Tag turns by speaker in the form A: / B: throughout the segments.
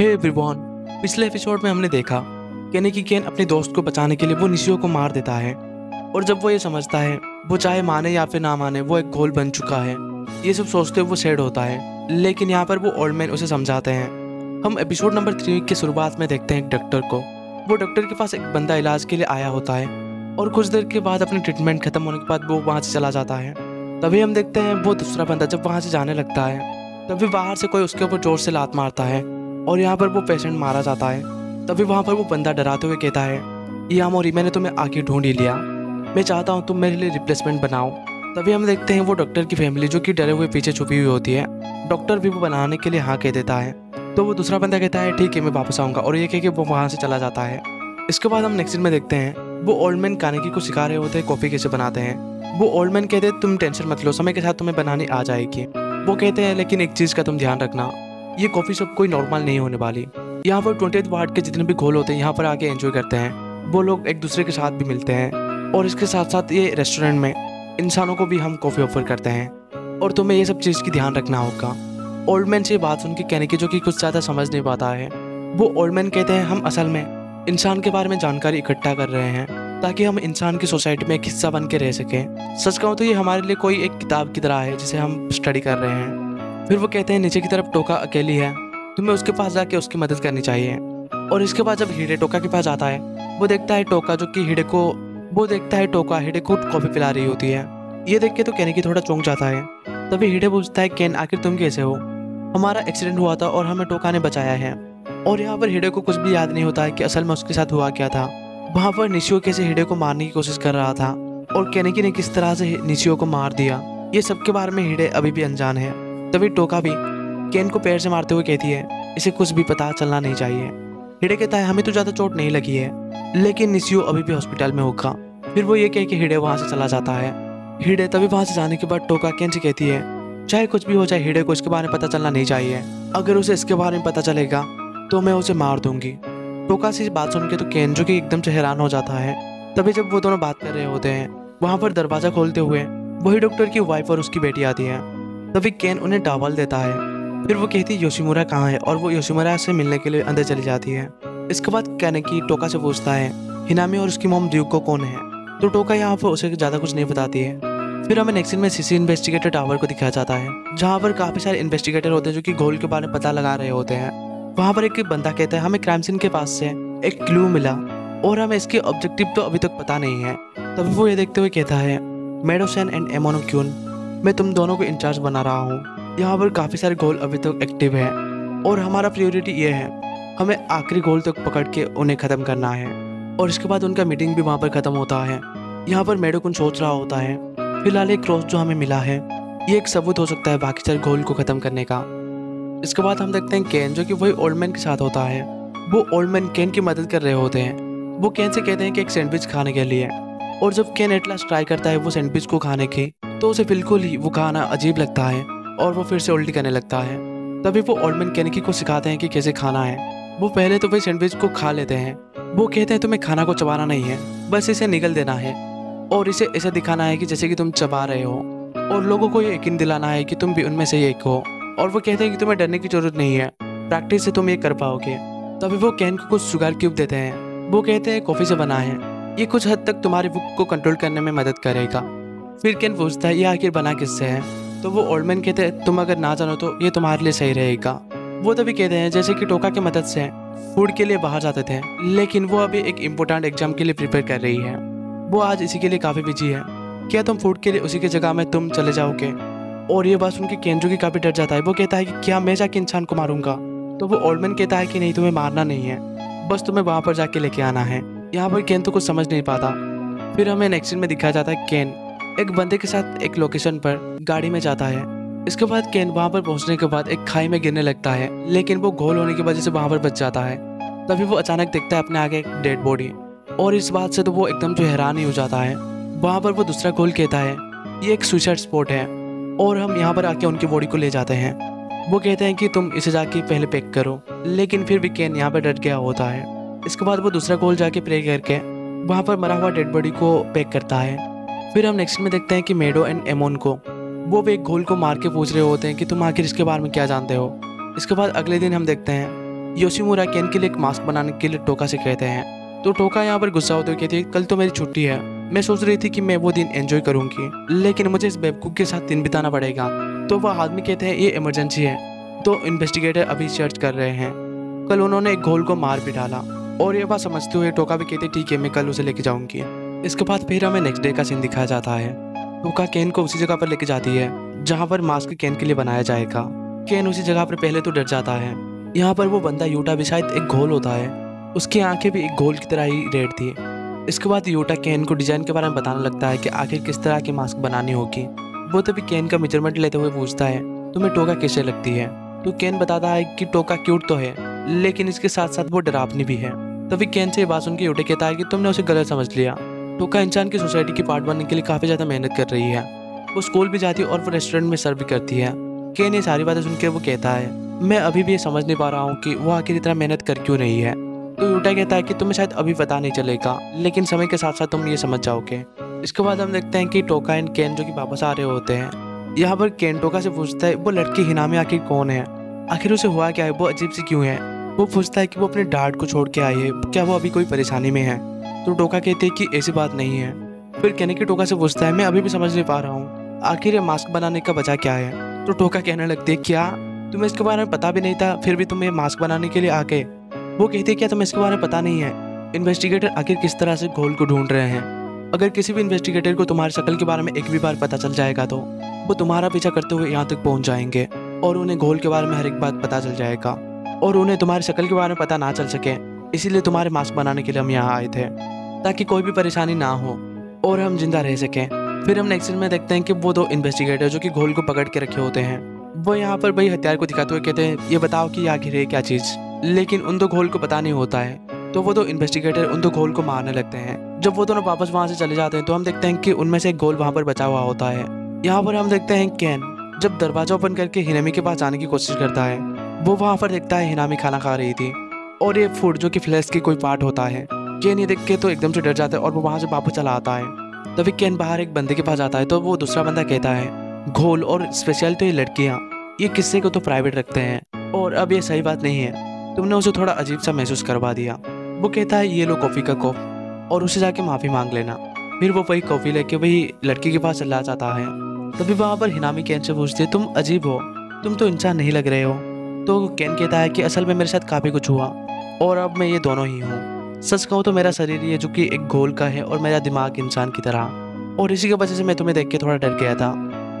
A: Hey everyone पिछले episode में हमने देखा केनी की केन अपने दोस्त को बचाने के लिए वो निशियो को मार देता है। और जब वो ये समझता है, वो चाहे माने या फिर ना माने, वो एक गोल बन चुका है। ये सब सोचते हुए वो सैड होता है। लेकिन यहाँ पर वो ओल्ड मैन उसे समझाते हैं। हम एपिसोड नंबर थ्री की शुरुआत में देखते हैं एक डॉक्टर को। वो डॉक्टर के पास एक बंदा इलाज के लिए आया होता है। और कुछ देर के बाद अपनी ट्रीटमेंट खत्म होने के बाद वो वहाँ से चला जाता है। तभी हम देखते हैं वो दूसरा बंदा जब वहाँ से जाने लगता है। तभी बाहर से कोई उसके ऊपर ज़ोर से लात मारता है। और यहाँ पर वो पेशेंट मारा जाता है। तभी वहाँ पर वो बंदा डराते हुए कहता है, या मोरी मैंने तुम्हें आगे ढूंढ ही लिया। मैं चाहता हूँ तुम मेरे लिए रिप्लेसमेंट बनाओ। तभी हम देखते हैं वो डॉक्टर की फैमिली जो कि डरे हुए पीछे छुपी हुई होती है डॉक्टर भी वो बनाने के लिए हाँ कह देता है। तो वो दूसरा बंदा कहता है, ठीक है, मैं वापस आऊँगा। और ये कह के वो वहाँ से चला जाता है। इसके बाद हम नेक्स्ट में देखते हैं, वो ओल्ड मैन कानेकी को सिखा रहे होते हैं कॉफ़ी कैसे बनाते हैं। वो ओल्ड मैन कहते हैं, तुम टेंशन मत लो, समय के साथ तुम्हें बनानी आ जाएगी। वो कहते हैं, लेकिन एक चीज़ का तुम ध्यान रखना ये कॉफ़ी शॉप कोई नॉर्मल नहीं होने वाली। यहाँ पर ट्वेंटी वार्ड के जितने भी घोल होते हैं, यहाँ पर आके एंजॉय करते हैं। वो लोग एक दूसरे के साथ भी मिलते हैं। और इसके साथ साथ ये रेस्टोरेंट में इंसानों को भी हम कॉफ़ी ऑफ़र करते हैं। और तुम्हें ये सब चीज़ की ध्यान रखना होगा। ओल्ड मैन से बात सुन के कहने की जो कि कुछ ज़्यादा समझ नहीं पाता है। वो ओल्ड मैन कहते हैं, हम असल में इंसान के बारे में जानकारी इकट्ठा कर रहे हैं, ताकि हम इंसान की सोसाइटी में एक हिस्सा बन के रह सकें। सच कहूँ तो ये हमारे लिए कोई एक किताब की तरह है, जिसे हम स्टडी कर रहे हैं। फिर वो कहते हैं, नीचे की तरफ़ टोका अकेली है। तुम्हें उसके पास जाके उसकी मदद करनी चाहिए। और इसके बाद जब हिडे टोका के पास आता है, वो देखता है टोका जो कि हिडे को, वो देखता है टोका हिडे को कॉफ़ी पिला रही होती है। ये देख के तो कहने की थोड़ा चौंक जाता है। तभी हिडे पूछता है, केन, आखिर तुम कैसे हो? हमारा एक्सीडेंट हुआ था और हमें टोका ने बचाया है। और यहाँ पर हिडे को कुछ भी याद नहीं होता है कि असल में उसके साथ हुआ क्या था। वहाँ पर निशियो कैसे हिडे को मारने की कोशिश कर रहा था। और केनेकी ने किस तरह से निशियो को मार दिया। ये सब के बारे में हिडे अभी भी अनजान है। तभी टोका भी केन को पैर से मारते हुए कहती है, इसे कुछ भी पता चलना नहीं चाहिए। हिडे कहता है, हमें तो ज़्यादा चोट नहीं लगी है, लेकिन निशियो अभी भी हॉस्पिटल में होगा। फिर वो ये कह के हिडे वहाँ से चला जाता है। हिडे तभी वहाँ से जाने के बाद टोका केन से कहती है, चाहे कुछ भी हो जाए हिडे को इसके बारे में पता चलना नहीं चाहिए। अगर उसे इसके बारे में पता चलेगा तो मैं उसे मार दूँगी। टोका से बात सुन के तो केन जो कि एकदम से हैरान हो जाता है। तभी जब वो दोनों बात कर रहे होते हैं, वहाँ पर दरवाज़ा खोलते हुए वही डॉक्टर की वाइफ और उसकी बेटी आती है। तभी केन उन्हें टावल देता है। फिर वो कहती, योशिमुरा कहाँ है? और वो योशिमुरा से मिलने के लिए अंदर चली जाती है। इसके बाद कहने की टोका से पूछता है, हिनामी और उसकी मोम ड्यूक कौन है? तो टोका यहाँ पर उसे ज़्यादा कुछ नहीं बताती है। फिर हमें नेक्स्ट में सीसी इन्वेस्टिगेटर टावर को दिखाया जाता है, जहाँ पर काफ़ी सारे इन्वेस्टिगेटर होते हैं जो कि गोल के बारे में पता लगा रहे होते हैं। वहाँ पर एक बंदा कहता है, हमें क्राइम सीन के पास से एक क्लू मिला और हमें इसके ऑब्जेक्टिव तो अभी तक पता नहीं है। तभी वो ये देखते हुए कहता है, मेडोसन एंड एमोनोक्यून मैं तुम दोनों को इंचार्ज बना रहा हूँ। यहाँ पर काफ़ी सारे गोल अभी तक एक्टिव है। और हमारा प्रियोरिटी ये है, हमें आखिरी गोल तक तो पकड़ के उन्हें ख़त्म करना है। और इसके बाद उनका मीटिंग भी वहाँ पर ख़त्म होता है। यहाँ पर मेडोकुन सोच रहा होता है, फ़िलहाल एक क्रॉस जो हमें मिला है, ये एक सबूत हो सकता है बाकी सारे गोल को ख़त्म करने का। इसके बाद हम देखते हैं कैन जो कि वही ओल्ड मैन के साथ होता है। वो ओल्ड मैन कैन की मदद कर रहे होते हैं। वो कैन से कहते हैं कि एक सैंडविच खाने के लिए। और जब कैन एटलास ट्राई करता है, वो सैंडविच को खाने की तो उसे बिल्कुल ही वो खाना अजीब लगता है और वो फिर से उल्टी करने लगता है। तभी वो ओल्डमैन कैनिकी को सिखाते हैं कि कैसे खाना है। वो पहले तो वही सैंडविच को खा लेते हैं। वो कहते हैं, तुम्हें खाना को चबाना नहीं है, बस इसे निकल देना है और इसे ऐसे दिखाना है कि जैसे कि तुम चबा रहे हो और लोगों को ये यकीन दिलाना है कि तुम भी उनमें से एक हो। और वो कहते हैं कि, तुम्हें डरने की ज़रूरत नहीं है, प्रैक्टिस से तुम ये कर पाओगे। तभी वो कैन को शुगर क्यूब देते हैं। वो कहते हैं, कॉफ़ी से बना है, ये कुछ हद तक तुम्हारी बुक को कंट्रोल करने में मदद करेगा। फिर कैन पूछता है, ये आखिर बना किससे है? तो वो ओल्ड मैन कहते हैं, तुम अगर ना जानो तो ये तुम्हारे लिए सही रहेगा। वो तभी कहते हैं, जैसे कि टोका की मदद से फ़ूड के लिए बाहर जाते थे, लेकिन वो अभी एक इम्पोर्टेंट एग्ज़ाम के लिए प्रिपेयर कर रही है। वो आज इसी के लिए काफ़ी बिज़ी है। क्या तुम फ़ूड के लिए उसी की जगह में तुम चले जाओगे? और ये बात सुन के केंद्र की काफ़ी डर जाता है। वो कहता है कि क्या मैं जाके इंसान को मारूँगा? तो वो ओल्डमैन कहता है कि नहीं, तुम्हें मारना नहीं है। बस तुम्हें वहाँ पर जाके लेके आना है। यहाँ पर केन तो कुछ समझ नहीं पाता। फिर हमें नेक्स्ट में दिखाया जाता है केन। एक बंदे के साथ एक लोकेशन पर गाड़ी में जाता है। इसके बाद केन वहाँ पर पहुँचने के बाद एक खाई में गिरने लगता है, लेकिन वो गोल होने की वजह से वहाँ पर बच जाता है। तभी वो अचानक देखता है अपने आगे एक डेड बॉडी और इस बात से तो वो एकदम जो हैरान ही हो जाता है। वहाँ पर वो दूसरा गोल कहता है, ये एक सुसाइड स्पॉट है और हम यहाँ पर आके उनकी बॉडी को ले जाते हैं। वो कहते हैं कि तुम इसे जाके पहले पैक करो, लेकिन फिर भी केन यहाँ पर डट गया होता है। इसके बाद वो दूसरा गोल जाके प्रे करके वहाँ पर मरा हुआ डेड बॉडी को पैक करता है। फिर हम नेक्स्ट में देखते हैं कि मेडो एंड एमोन को। वो भी एक घोल को मार के पूछ रहे होते हैं कि तुम आखिर इसके बारे में क्या जानते हो? इसके बाद अगले दिन हम देखते हैं योशिमुरा केन के लिए एक मास्क बनाने के लिए टोका से कहते हैं। तो टोका यहाँ पर गुस्सा होते हुए कहती है कल तो मेरी छुट्टी है। मैं सोच रही थी कि मैं वो दिन एंजॉय करूँगी, लेकिन मुझे इस बेवकूफ़ के साथ दिन बिताना पड़ेगा। तो वह आदमी कहते हैं, ये इमरजेंसी है। तो इन्वेस्टिगेटर अभी सर्च कर रहे हैं। कल उन्होंने एक घोल को मार भी डाला। और ये बात समझते हुए टोका भी कहते ठीक है, मैं कल उसे लेके जाऊँगी। इसके बाद फिर हमें नेक्स्ट डे का सीन दिखाया जाता है। टोका केन को उसी जगह पर लेके जाती है, जहाँ पर मास्क केन के लिए बनाया जाएगा। केन उसी जगह पर पहले तो डर जाता है। यहाँ पर वो बंदा यूटा भी शायद एक घोल होता है। उसकी आँखें भी एक घोल की तरह ही रेड थी। इसके बाद यूटा केन को डिज़ाइन के बारे में बताने लगता है कि आखिर किस तरह की मास्क बनानी होगी। वो तभी केन का मेज़रमेंट लेते हुए पूछता है, तुम्हें टोका कैसे लगती है? तो केन बताता है कि टोका क्यूट तो है, लेकिन इसके साथ साथ वो डरावनी भी है। तभी केन से ये बात सुन के यूटे कहता है कि तुमने उसे गलत समझ लिया। टोका इंसान की सोसाइटी की पार्ट बनने के लिए काफ़ी ज़्यादा मेहनत कर रही है। वो स्कूल भी जाती है और वो रेस्टोरेंट में सर्व भी करती है। केन, ये सारी बातें सुनकर वो कहता है, मैं अभी भी ये समझ नहीं पा रहा हूँ कि वो आखिर इतना मेहनत कर क्यों रही है? तो यूटा कहता है कि, तुम्हें शायद अभी पता नहीं चलेगा, लेकिन समय के साथ साथ तुम ये समझ जाओगे। इसके बाद हम देखते हैं कि टोका एंड केन जो कि वापस आ रहे होते हैं, यहाँ पर केन टोका से पूछता है, वो लड़की हिनामी आखिर कौन है? आखिर उसे हुआ क्या है? वो अजीब सी क्यों है? वो पूछता है कि वो अपने डार्ट को छोड़ के आई है, क्या वो अभी कोई परेशानी में है? तो टोका कहते हैं कि ऐसी बात नहीं है। फिर कहने की टोका से पूछता है, मैं अभी भी समझ नहीं पा रहा हूँ, आखिर ये मास्क बनाने का वजह क्या है? तो टोका कहने लगते है, क्या तुम्हें इसके बारे में पता भी नहीं था? फिर भी तुम्हें मास्क बनाने के लिए आ गए? वो कहते हैं, क्या तुम्हें इसके बारे में पता नहीं है? इन्वेस्टिगेटर आखिर किस तरह से घोल को ढूंढ रहे हैं? अगर किसी भी इन्वेस्टिगेटर को तुम्हारी शक्ल के बारे में एक भी बार पता चल जाएगा तो वो तुम्हारा पीछा करते हुए यहाँ तक पहुँच जाएँगे और उन्हें घोल के बारे में हर एक बात पता चल जाएगा और उन्हें तुम्हारी शक्ल के बारे में पता ना चल सके। इसीलिए तुम्हारे मास्क बनाने के लिए हम यहाँ आए थे, ताकि कोई भी परेशानी ना हो, और हम ज़िंदा रह सकें। फिर हम नेक्स्ट में देखते हैं कि वो दो इन्वेस्टिगेटर जो कि घोल को पकड़ के रखे होते हैं, वो यहाँ पर भाई हथियार को दिखाते हुए कहते हैं, ये बताओ कि आखिर है क्या चीज़? लेकिन उन दो घोल को पता नहीं होता है तो वो दो इन्वेस्टिगेटर उन दो घोल को मारने लगते हैं। जब वो दोनों वापस वहाँ से चले जाते हैं तो हम देखते हैं कि उनमें से एक गोल वहाँ पर बचा हुआ होता है। यहाँ पर हम देखते हैं कैन, जब दरवाज़ा ओपन करके हिनामी के पास जाने की कोशिश करता है, वो वहाँ पर देखता है हिनामी खाना खा रही थी। और ये फ़ूड जो कि फ्लैश की कोई पार्ट होता है। केन ये देख के तो एकदम से डर जाता है और वो वहाँ से वापस चला आता है। तभी केन बाहर एक बंदे के पास आता है तो वो दूसरा बंदा कहता है, घोल और स्पेशल तो ये लड़कियाँ, ये किस्से को तो प्राइवेट रखते हैं और अब ये सही बात नहीं है। तुमने उसे थोड़ा अजीब सा महसूस करवा दिया। वो कहता है, ये लो कॉफ़ी का कॉफ और उसे जाके माफ़ी मांग लेना। फिर वो वही कॉफ़ी लेके वही लड़की के पास चला जाता है। तभी वहाँ पर हिनामी कैन से पूछते तुम अजीब हो, तुम तो इंसान नहीं लग रहे हो। तो कैन कहता है कि, असल में मेरे साथ काफ़ी कुछ हुआ। और अब मैं ये दोनों ही हूँ। सच कहूँ तो मेरा शरीर ये जो कि एक गोल का है और मेरा दिमाग इंसान की तरह। और इसी की वजह से मैं तुम्हें देख के थोड़ा डर गया था।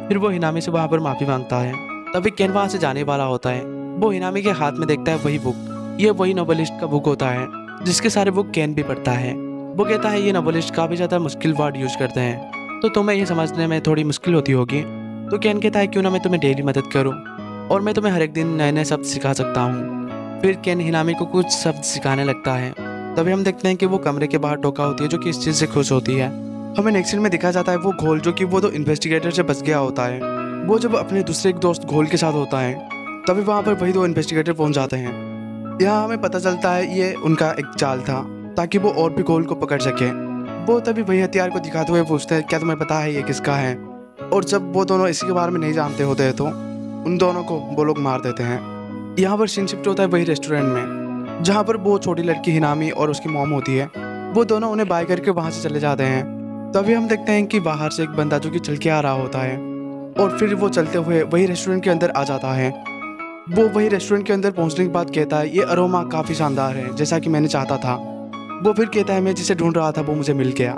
A: फिर वो हिनामी से वहाँ पर माफ़ी माँगता है। तभी कैन वहाँ से जाने वाला होता है। वो हिनामी के हाथ में देखता है वही बुक। ये वही नोबलिस्ट का बुक होता है, जिसके सारे बुक कैन भी पढ़ता है। वो कहता है, ये नोबलिस्ट काफ़ी ज़्यादा मुश्किल वर्ड यूज़ करते हैं। तो तुम्हें ये समझने में थोड़ी मुश्किल होती होगी। तो कैन कहता है, क्यों ना मैं तुम्हें डेली मदद करूँ? और मैं तुम्हें हर एक दिन नए नए शब्द सिखा सकता हूँ। फिर कैन हिनामी को कुछ शब्द सिखाने लगता है। तभी हम देखते हैं कि वो कमरे के बाहर टोका होती है, जो कि इस चीज़ से खुश होती है। हमें नेक्स्ट सीन में दिखा जाता है वो घोल, जो कि वो तो इन्वेस्टिगेटर से बच गया होता है। वो जब अपने दूसरे एक दोस्त घोल के साथ होता है, तभी वहाँ पर वही दो इन्वेस्टिगेटर पहुँच जाते हैं। यहाँ हमें पता चलता है ये उनका एक चाल था, ताकि वो और भी घोल को पकड़ सके। वो तभी वही हथियार को दिखाते हुए पूछते हैं, क्या तुम्हें पता है ये किसका है? और जब वो दोनों इसी के बारे में नहीं जानते होते हैं तो उन दोनों को वो लोग मार देते हैं। यहाँ पर सीन शिफ्ट होता है वही रेस्टोरेंट में, जहाँ पर वो छोटी लड़की हिनामी और उसकी मोम होती है। वो दोनों उन्हें बाय करके वहाँ से चले जाते हैं। तभी हम देखते हैं कि बाहर से एक बंदा जो कि चल के आ रहा होता है, और फिर वो चलते हुए वही रेस्टोरेंट के अंदर आ जाता है। वो वही रेस्टोरेंट के अंदर पहुँचने के बाद कहता है, ये अरोमा काफ़ी शानदार है, जैसा कि मैंने चाहता था। वो फिर कहता है, मैं जिसे ढूंढ रहा था, वो मुझे मिल गया।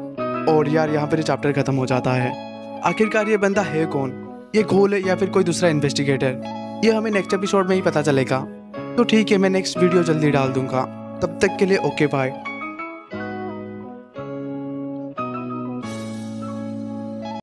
A: और यार, यहाँ पर चैप्टर ख़त्म हो जाता है। आखिरकार ये बंदा है कौन? ये घोल है या फिर कोई दूसरा इन्वेस्टिगेटर ये हमें नेक्स्ट एपिसोड में ही पता चलेगा। तो ठीक है, मैं नेक्स्ट वीडियो जल्दी डाल दूँगा। तब तक के लिए ओके बाय